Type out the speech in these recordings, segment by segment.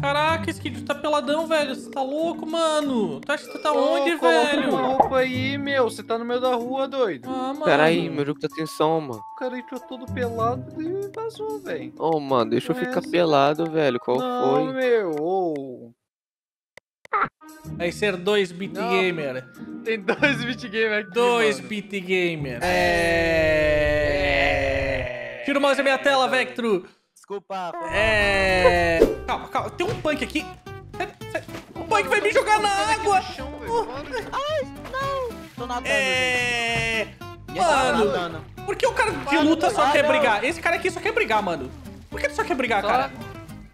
Caraca, Skid, tu tá peladão, velho. Você tá louco, mano? Tu acha que tu tá Ô, onde, velho? uma roupa aí, meu. Você tá no meio da rua, doido. Ah, mano. Pera aí, meu jogo tá atenção, mano. O cara entrou todo pelado e vazou, velho. Ô, mano, deixa eu Ué, ficar essa- pelado, velho. Qual Não, foi? meu. ô. Vai ser dois beat Não. gamer. Tem dois beat game aqui, Dois mano. beat gamer. É. Tira o mouse da minha tela, Vectro. Desculpa. É. Calma, calma. Tem um punk aqui. Sai- sai. O punk vai me jogar na água. Tô nadando, gente. É. Ninguém tá Mano, nadando. por que o cara de luta só quer não. brigar? Esse cara aqui só quer brigar, mano. Por que ele só quer brigar, Só- cara?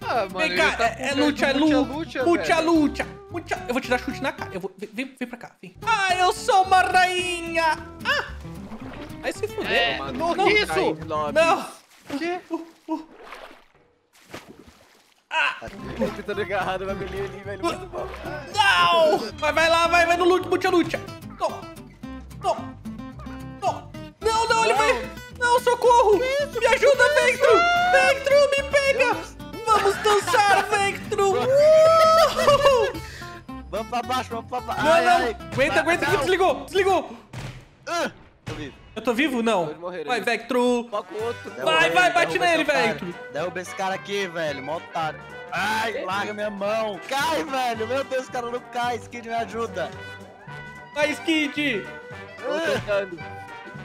Ah, mano, Vem cá, tá é, é luta, é luta, luta, luta, luta, velho. luta, luta. Eu vou te dar chute na cara. Eu vou, vem, vem, pra cá, vem. Ah, eu sou uma rainha. Ah! Aí se fudeu, É, mano. no Não, isso? não. Que? Eu tô agarrado, vai ali, ali, velho. Muito bom. Não! Vai, vai lá, vai, vai no luta, luta, luta. Toma. Toma. Toma. Não, não, ele vai... Não, socorro! Me ajuda, Vectro! Vectro, me pega! Vamos dançar, Vectro! Uh! Vamos pra baixo, vamos pra baixo. Não, Ai, não! ai. Aguenta, aguenta que Não. desligou! Desligou! Ah, tô vivo. Eu tô vivo? Não. Dois morreram Vai. Vectro! Vai, vai, bate nele. Vectro! Derruba esse cara aqui, velho. Mó otário. Ai, larga minha mão. Cai, velho. Meu Deus, o cara não cai. Skid me ajuda. Vai, Skid! Tô tentando.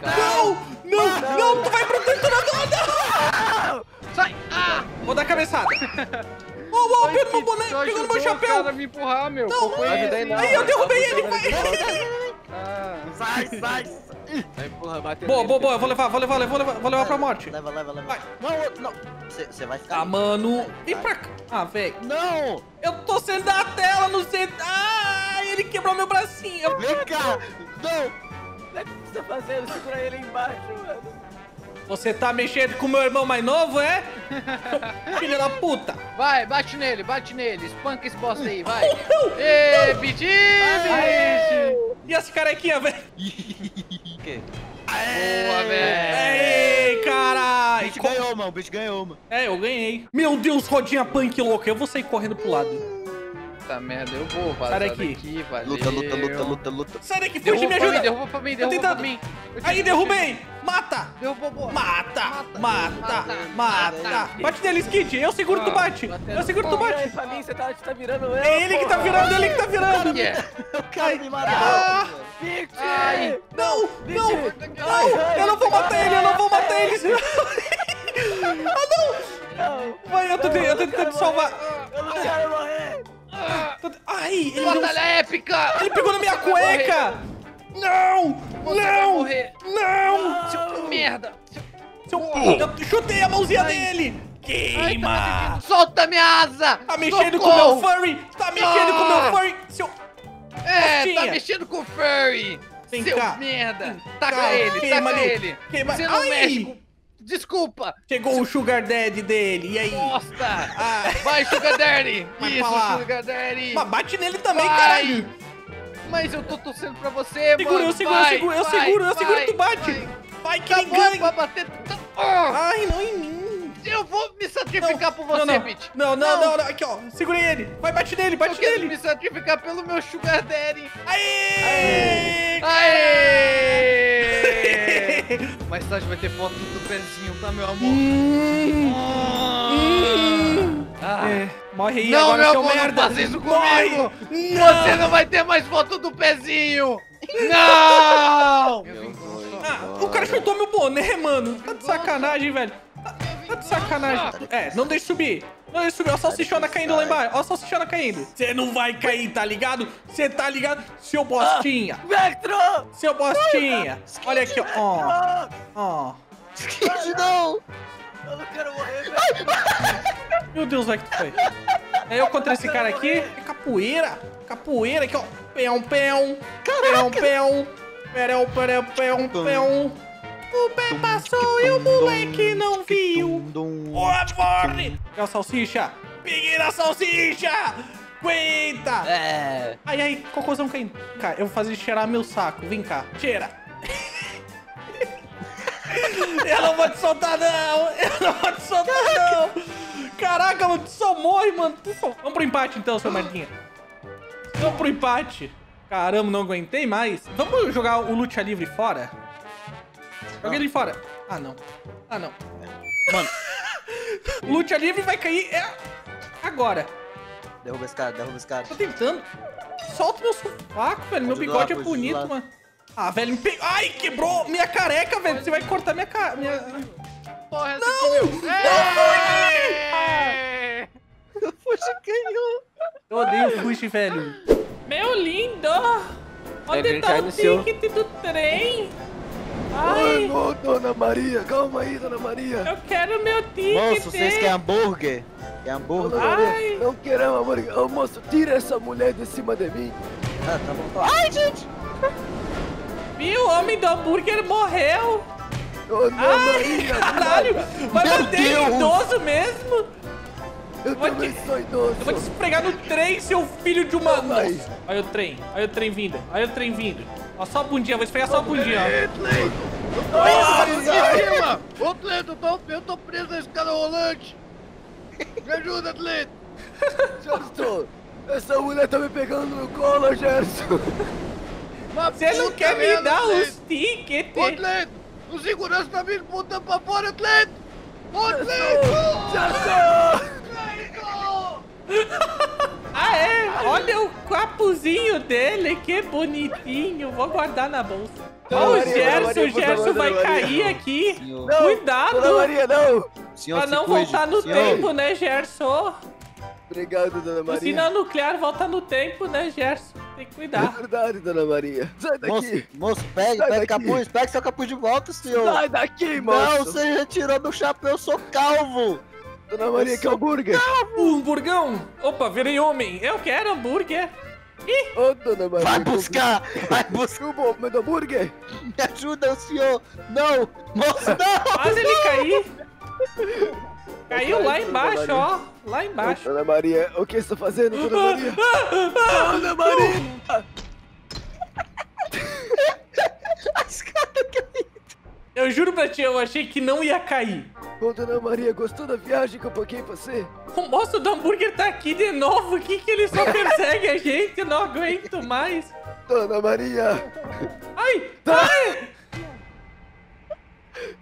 Não! Não! Não! Tu vai pro triturador! Não! Sai! Ah! Vou dar cabeçada! Ô, Ai, pegou no meu boné! Pegou no meu chapéu! cara me empurrar, meu. Não, não. Não. Aí, eu derrubei ele! Ah, Sai, sai. Vai empurrar, batendo Boa, boa, boa! Eu vou levar, vou levar, vou levar, vou levar pra morte! Leva, leva, leva. Vai. Não, outro, não. Você vai ficar. Ah, mano! Vem pra cá! Ah, velho! Não! Eu tô sendo da tela, não sei. Ah, ele quebrou meu bracinho. Vem cá! Não! O que você tá fazendo? Segura ele aí embaixo, mano. Você tá mexendo com meu irmão mais novo, é? Filha da puta. vai, bate nele, bate nele. Espanca esse bosta aí, vai. Ê, beat E essa carequinha, velho? O quê? Boa, velho. Ei, O caralho. bicho ganhou, mano. O bicho ganhou, mano. É, eu ganhei. Meu Deus, rodinha punk louca. Eu vou sair correndo pro lado. Puta merda, eu vou vazar Sai daqui. daqui, valeu. Luta, luta, luta, luta, luta. Sai daqui, Derruba me mim, ajuda. derruba pra mim, derruba pra tentando. mim. Eu Aí, derrubei. Mata. Derrubou, boa. Mata, mata, mata. mata. Bate nele, Skid. Eu seguro, tu Ah, bate. Eu seguro, tu bate. Pra mim, você tá, você tá virando eu, É ele que tá virando, ele que tá virando. Que é? O cara me matou. Ah. Ai. Não, não, não. Eu não vou matar ele, eu não vou matar ele. Não, Vai, eu tô, eu tô tentando salvar. eu não quero morrer! Ai, ele, Batalha épica! ele pegou na minha cueca. Não, não, não. Seu merda! Seu- Eu chutei a mãozinha dele. Queima. Solta minha asa! Tá mexendo com o meu furry. Tá mexendo com o meu furry. Seu... É, Costinha. tá mexendo com o furry! Vem Seu cá. merda! Taca Cá, ele, queima taca ali. ele! Queima- Você não Ai. mexe com... Desculpa! Chegou o sugar daddy dele. E aí? Bosta! Ah. Vai, Sugar Daddy! Vai Isso. Sugar Daddy! Mas bate nele também, Vai. caralho. Mas eu tô torcendo pra você, Segura, mano! eu seguro, eu vai, seguro, eu vai, seguro, eu seguro, vai, tu bate. vai. Vai que Tá ele bom bater... Ah, Ai, não em mim. Eu vou me sacrificar por você, não, não. bitch! Não, não, não, não. Aqui, ó. Segurei ele. Vai, bate nele, Eu bate quero nele. me sacrificar pelo meu Sugar Daddy! Aê! Aê! Mais tarde vai ter foto do pezinho, tá, meu amor? Hum, Ah. é, morre aí Não, agora, meu seu amor, merda. não isso Morre. comigo! Não. Você não vai ter mais foto do pezinho! Não! Eu Ah, o cara chutou meu boné, mano. Tá de sacanagem, velho. Tá, de sacanagem. É, não deixe subir. Não deixe subir. Ó a salsichona caindo lá embaixo. Ó a salsichona caindo. Você não vai cair, tá ligado? Você tá ligado? Seu bostinha. Vectro! Seu bostinha. Olha aqui, ó. Ó. Ah, Ó. Skid, não! Eu não quero morrer, velho! Meu Deus, vai que tu foi. É eu contra esse cara aqui. É capoeira. Capoeira aqui, ó. Peão, peão. Peão, peão. Perão, perão, peão, peão. O pé passou e o moleque não viu. Ô, morre! É a salsicha. Peguei na salsicha. Aguenta. É. Ai, ai, cocôzão caindo. Cara, eu vou fazer cheirar meu saco. Vem cá, cheira. eu não vou te soltar, não. Eu não vou te soltar, não. Caraca, mano, tu só morre, mano. Tu só... Vamos pro empate então, seu merdinha. Vamos pro empate. Caramba, não aguentei mais. Vamos jogar o Lucha Livre fora? Joga ele fora. Ah, não. Ah, não. Mano, O Lucha Livre vai cair é... agora. derruba esse cara, derruba esse cara. Tô tentando. Solta meu sovaco, velho. Meu bigode doar, é bonito, mano. Ah, velho, me pegou. Ai, quebrou minha careca, velho. Você vai cortar minha cara. Minha... Porra, essa aqui, meu. É! Poxa, ganhou. Eu odeio o Fushi, velho. Meu lindo! Tá já o iniciou. ticket do trem? Ai, não, dona Maria, calma aí, dona Maria. eu quero meu ticket. Moço, vocês querem hambúrguer? Quer hambúrguer? Ai. Não queremos, amor. Ô, moço, tira essa mulher de cima de mim. Ah, tá bom. tá- Ai, gente! Viu? O homem do hambúrguer morreu. Dona Ai, Maria, caralho. Vai Meu bater Deus. idoso mesmo? Eu Vai também te- sou idoso. Eu vou te esfregar no trem, seu filho de uma... Vai. Nossa. Olha o trem. Olha o trem vindo. Olha o trem vindo. Ó, só a bundinha. Vou esfregar só a bundinha, cima! Ô, Cleto, eu tô, eu tô preso na escada rolante! Me ajuda, Cleto! Gerson, essa mulher tá me pegando no colo, Gerson. Você não quer me dar os tickets? Ô, Cleto! O segurança tá me botando pra fora, Cleto! Ô, Gerson! Ah, é? Olha o capuzinho dele, que bonitinho. Vou guardar na bolsa. Dona Ó, o Gerson, Maria, o Gerson vai Maria. cair aqui. Senhor, Não, Cuidado. Dona Maria, não. senhor, Pra não cuide. voltar no Senhor, tempo, né, Gerson? Obrigado, Dona Maria. Usina nuclear volta no tempo, né, Gerson? Tem que É cuidar. verdade, Dona Maria. Sai Moço, daqui. moço, pegue, Sai pegue o capuz, pegue seu capuz de volta, senhor. Sai daqui, moço. Não, você retirou meu chapéu, eu sou calvo. Dona Maria, quer hambúrguer? Um hamburgão? Opa, virei homem. Eu quero hambúrguer. Ô, Dona Maria. Vai buscar, vai buscar. O bom, me dá hambúrguer? Me ajuda, senhor. Não, moço, não. Faz ele cair. Caiu lá embaixo, ó. Lá embaixo. Dona Maria, o que está fazendo, Dona Maria? Dona Maria! As caras que Eu juro pra ti, eu achei que não ia cair. Ô, Dona Maria, gostou da viagem que eu paguei pra você? O moço do hambúrguer tá aqui de novo. O que que ele só persegue a gente? Eu não aguento mais. Dona Maria! Ai, ai.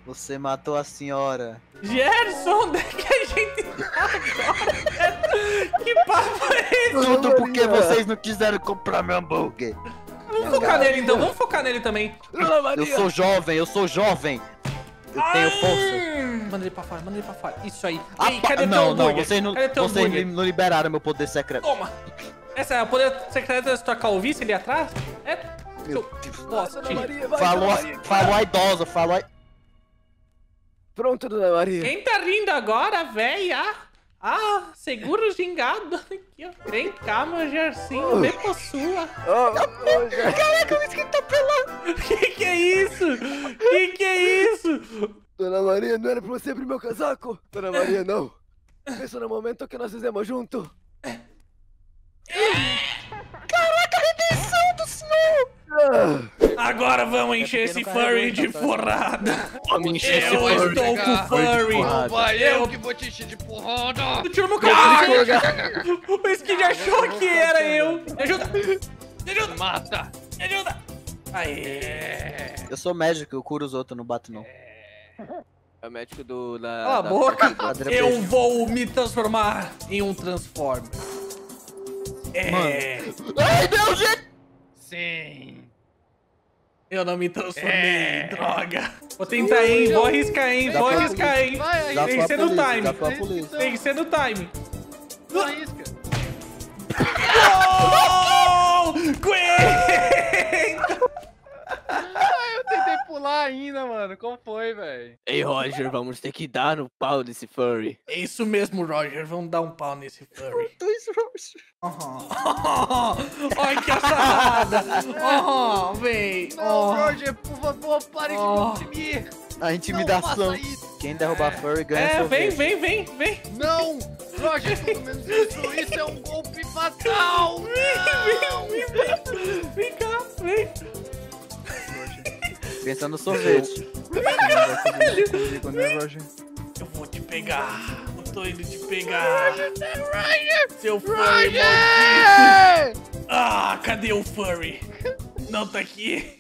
Você matou a senhora. Gerson, onde é que a gente tá agora? Que papo é esse? Dona Tudo porque vocês não quiseram comprar meu hambúrguer. Vamos focar nele então, vamos focar nele também. Dona Maria! Eu sou jovem, eu sou jovem. Eu tenho força. Manda ele pra fora, manda ele pra fora. Isso aí. Ah, Ei, cadê teu não, não, vocês não, Cadê teu vocês hambúrguer? não liberaram meu poder secreto. Toma. Essa é o poder secreto da sua calvície ali atrás? É? Meu Deus. Dona Maria, vai, Falou, Maria. falou a idosa, falou a... Pronto, Dona Maria. Quem tá rindo agora, véia? Ah, segura o gingado. Aqui, ó. Vem cá, meu Gersinho, vem por sua. Ô, Gerson. Caraca, o skin tá pelado. Que que é isso? Que que é isso? Dona Maria, não era pra você abrir meu casaco? Dona Maria, não. Pensa no momento que nós fizemos junto. Caraca, a redenção do senhor. Ah, Agora vamos encher esse furry de porrada. vamos encher esse Eu estou com furry. Vai eu que vou te encher de porrada! Tu tirou meu cabelo. O Skid achou que era eu. Me ajuda. Me ajuda. Mata! Me ajuda. Aê. Eu sou médico, eu curo os outros, não bato não. É o médico do... Da, Cala a boca. Eu vou me transformar em um Transformer. É. Ai, deu jeito. Sim! Eu não me transformei, É. droga. Vou tentar, hein? Vou arriscar, hein? Vou arriscar, hein? Vai Tem que ser no time. Tem que ser no time. Não arrisca! Ainda, mano. Como foi, velho? Ei, Roger, vamos ter que dar no pau desse furry. É isso mesmo, Roger. Vamos dar um pau nesse furry. Dois roxos. Aham. Olha que assada! Aham, vem! Não, Oh. Roger, por favor, pare Oh. de me! A intimidação. Quem derrubar furry ganha É, vem, vem, vem, vem! Não! Roger, pelo menos isso, isso é um golpe fatal! Não! Vem, vem, vem cá, vem! Pensa no sorvete. Roger? Eu vou te pegar. tô indo te pegar. Seu furry! Ah, cadê o furry? Não tá aqui.